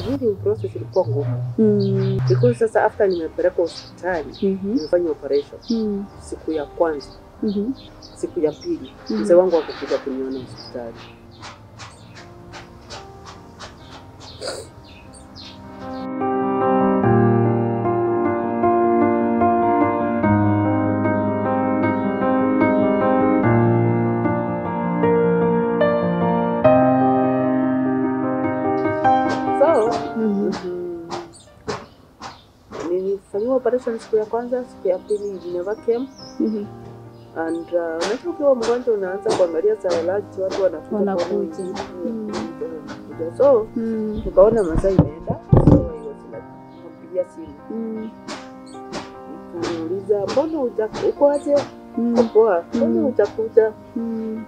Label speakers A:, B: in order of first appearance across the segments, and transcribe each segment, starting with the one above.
A: healing process ilikuwa ngumu
B: Mm.
A: because sasa after nimepeleka hospitali
B: Mhm.
A: nimefanya operation
B: Mm.
A: siku ya kwanza
B: Mhm.
A: siku ya pili mzee mm -hmm. wangu akakuja kuniona hospitali nilifanyiwa operation siku ya kwanza, siku ya pili never came
B: Mhm.
A: and uh, unajua ukiwa mgonjwa unaanza kuangalia sayalaji watu wanakuja
B: Wanakuja. Mm.
A: so
B: Mm.
A: tukaona masaa imeenda so simu
B: Mm.
A: mbona uja uko aje
B: Mm.
A: poa mbona
B: Mm. Mm.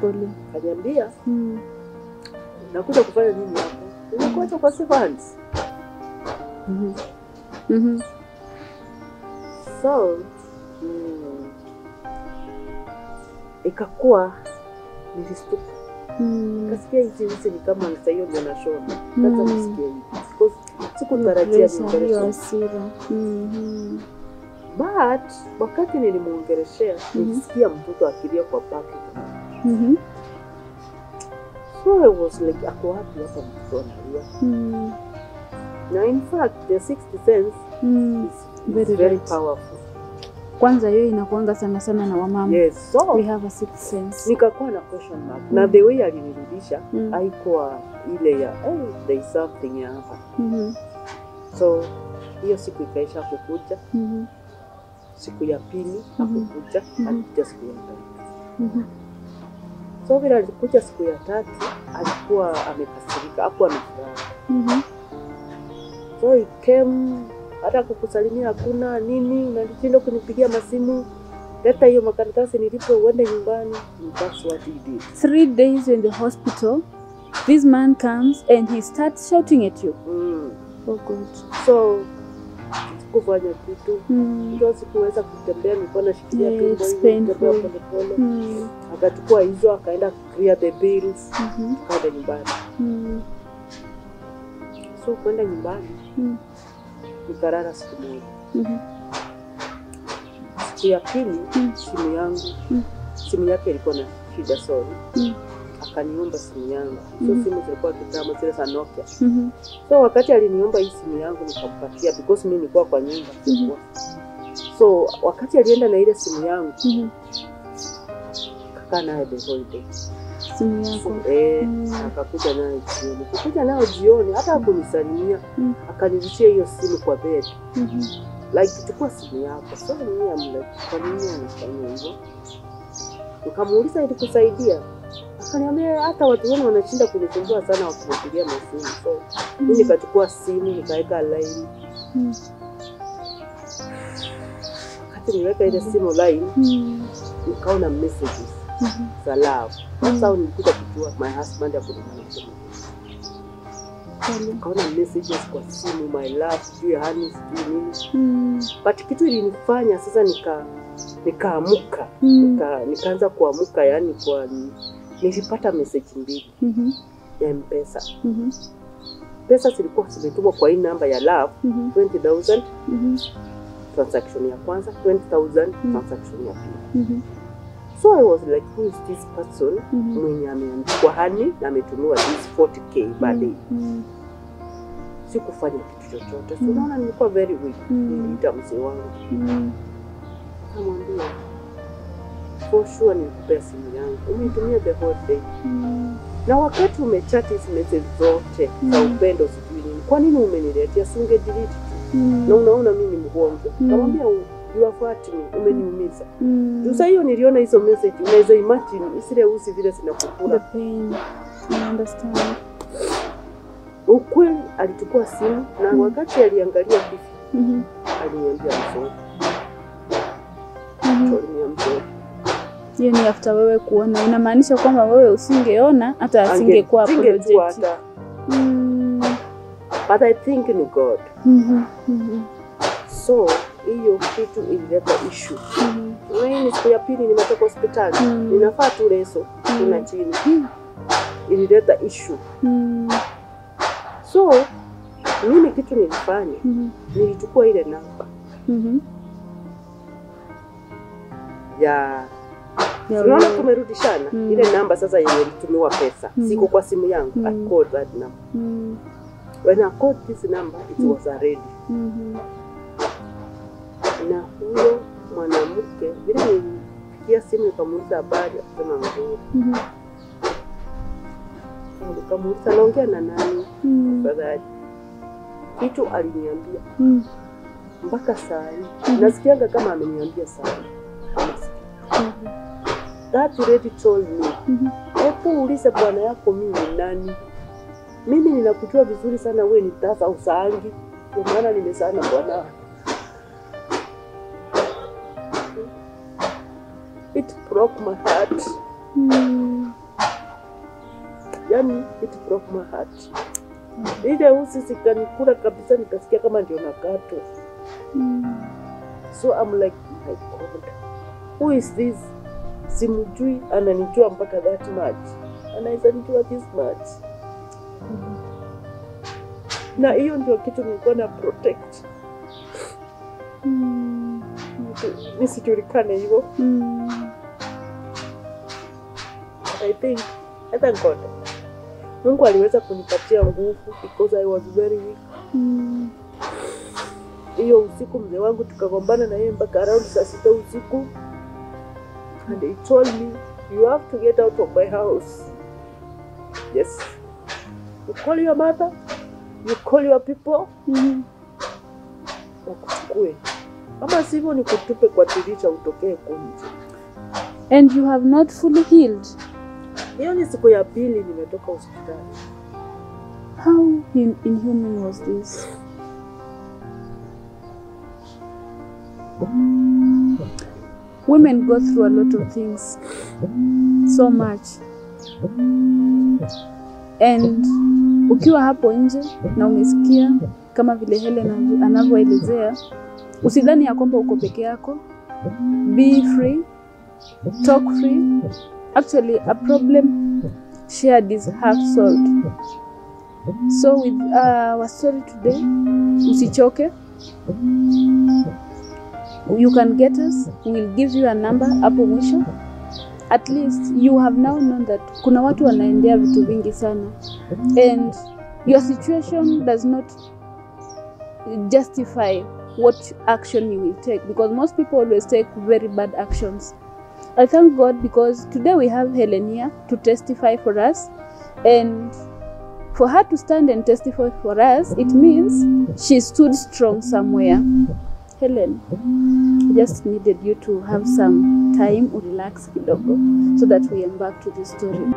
B: Pole.
A: kaniambia
B: Mm.
A: nakuja kufanya nini hapo Unakuja kwa
B: Mhm. Mhm.
A: so mm, ikakuwa nilistuka
B: Mm.
A: kasikia hizi hizi ni kama saa hiyo ndio nashona
B: Mm.
A: sasa nisikia hivi because sikutarajia
B: hasira. Mhm.
A: but wakati nilimuongeleshea
B: -hmm.
A: nilisikia mtoto akilia kwa paki
B: -hmm.
A: so I was like ako wapi hapa mtoto analia
B: Mm.
A: Na in fact the sixth sense
B: Mm.
A: is, is
B: Very
A: very,
B: right.
A: powerful
B: Kwanza hiyo inakuanga sana sana na wamama.
A: yes so
B: We have a sixth sense.
A: nikakuwa na question mark Mm. na the way alinirudisha
B: Mm.
A: haikuwa ile ya oh, there is something ya hapa
B: Mm -hmm.
A: so hiyo siku ikaisha kukuja
B: Mm -hmm.
A: siku ya pili
B: Mhm.
A: akukuja
B: -hmm.
A: alikuja siku ya tatu
B: Mhm.
A: so vile alikuja siku ya tatu alikuwa amekasirika hakuwa na furaha
B: Mhm.
A: So he came hata kukusalimia hakuna nini unalishinda kunipigia masimu leta hiyo makaratasi nilipo uende nyumbani that's what he did
B: Three days in the hospital, this man comes and he starts shouting at you.
A: mm.
B: Oh God.
A: so kufanya kitu
B: Mm.
A: ndio sikuweza kutembea nilikuwa nashikilia
B: Yeah,
A: tumbo
B: it's
A: kutembea
B: painful.
A: polepole
B: Mm.
A: akachukua hizo akaenda clear the bills
B: mm -hmm.
A: kaenda nyumbani
B: Mm.
A: so kwenda nyumbani
B: Mm.
A: nikalala siku moja
B: Mhm.
A: siku ya pili
B: Mm.
A: simu yangu
B: Mm.
A: simu yake ilikuwa na shida sori
B: Mm.
A: akaniomba simu yangu so
B: Mm.
A: simu zilikuwa kitambo zile za Nokia
B: Mhm.
A: so wakati aliniomba hii simu yangu nikampatia because mimi nilikuwa kwa nyumba
B: mm
A: -hmm. so wakati alienda na ile simu yangu
B: Mhm.
A: kakaa naye the whole day
B: Simu yako.
A: eh,
B: Mm.
A: akakuja nayo jioni kukuja nayo jioni hata akunisalimia
B: Mm.
A: akanirushia hiyo simu kwa bed
B: Mhm.
A: like chukua simu yako so mimi amle, kwa nini anafanya hivyo nikamuuliza ilikusaidia akaniambia hata watu wenu wanashinda kunisumbua sana wakinipigia masimu so mi nikachukua simu nikaweka line
B: Mm.
A: wakati niweka ile simu line
B: Mm.
A: nikaona messages. Za love sasa nilikuja kujua my husband
B: Pole.
A: nikaona messages kwa simu my love sijui sijui nini
B: Mm.
A: but kitu ilinifanya sasa nika nikaamuka
B: Mm.
A: nika, nikaanza kuamuka yani kwa nilipata message mbili
B: Mhm.
A: ya mpesa
B: Mhm.
A: pesa zilikuwa zimetumwa kwa hii namba ya love
B: Mhm.
A: 20000
B: Mhm.
A: transaction ya kwanza 20000
B: Mm.
A: transaction ya pili
B: Mhm.
A: So i was like who is this person
B: Mhm.
A: mwenye ameandikwa hani na ametumiwa this 40k per day
B: Mm.
A: sikufanya kitu chochote so
B: Mm.
A: unaona nilikuwa very weak
B: Mm.
A: niliita mzee wangu
B: namwambia,
A: kamwambia for sure nilikupea simu yangu umeitumia the whole day
B: Mm.
A: na wakati umechat hizi message zote za
B: Mm.
A: upendo sijui nini kwa nini umeniletea si unge delete tu
B: Mm.
A: na unaona mimi ni mgonjwa
B: Mm.
A: kamwambia juafuatini umeniumiza
B: Mm.
A: Sasa hiyo niliona hizo message unaweza imagine zile usi vile
B: The
A: zinakukula
B: pain. I understand.
A: ukweli alichukua simu na
B: Mm.
A: wakati aliangalia hivi
B: -hmm.
A: aliniambia mzuri
B: Mhm.
A: aliniambia
B: Hiyo ni after wewe kuona, inamaanisha kwamba wewe usingeona hata asingekuwa apologetic. Mm.
A: but I think ni God
B: Mhm. Mhm.
A: so hiyo kitu ilileta issue
B: Mm
A: -hmm. Rain ni siku ya pili nimetoka hospitali
B: Mm. -hmm.
A: ninafaa tu leso mm -hmm. kuna chini ilileta issue
B: Mm. -hmm.
A: So mimi kitu nilifanya,
B: mm -hmm.
A: nilichukua ile namba
B: mm
A: ya
B: Ya
A: unaona, tumerudishana
B: Mm.
A: ile namba sasa yenye ilitumiwa pesa
B: Mm.
A: siko kwa simu yangu.
B: Mm.
A: I called that number.
B: Mm.
A: When I called this number it
B: Mm.
A: was already mm
B: Mhm.
A: Na huyo mwanamke vile nilipigia simu nikamuuliza habari, akasema mzuri.
B: Mhm.
A: Nikamuuliza naongea na nani
B: Mm.
A: Kitu aliniambia
B: Mm.
A: mpaka saa hii
B: Mhm.
A: nasikianga kama ameniambia saa hii. Nasikia. That lady told me,
B: Mhm.
A: hebu ulize bwana yako mimi ni nani? Mimi ninakujua vizuri sana, wewe ni tasa usaangi, ndio maana nimesana na bwana. Broke my heart.
B: Mm.
A: yani it broke my heart. Mm. Ile usi sikanikula kabisa, nikasikia kama ndio nakato.
B: Mm.
A: So I'm like my God, who is this? Simjui, ananijua mpaka that much, anaweza nijua this much, Mm. na hiyo ndio kitu nilikuwa na protect
B: Mm.
A: Nisi- nisijulikane hivyo.
B: Mm.
A: I think I thank God Mungu aliweza kunipatia nguvu because I was very weak.
B: Mm.
A: hiyo usiku mzee wangu tukagombana na yeye mpaka around saa sita usiku and he told me you have to get out of my house yes you call your mother you call your people
B: Mhm.
A: wakuchukue kama sivyo ni kutupe kwa dirisha utokee kunje
B: And you have not fully healed.
A: Hiyo ni siku ya pili nimetoka hospitali
B: How in- inhuman was this? Women go through a lot of things, so much. And ukiwa hapo nje na umesikia kama vile Helen anavyo- anavyoelezea, usidhani ya kwamba uko peke yako. Be free, talk free. Actually, a problem shared is half solved. So with uh, our story today, usichoke. You can get us. We'll give you a number hapo mwisho. At least you have now known that kuna watu wanaendea vitu vingi sana and your situation does not justify what action you will take because most people always take very bad actions. I thank God because today we have Helen here to testify for us and for her to stand and testify for us, it means she stood strong somewhere. Helen, I just needed you to have some time, relax kidogo, so that we embark to this story.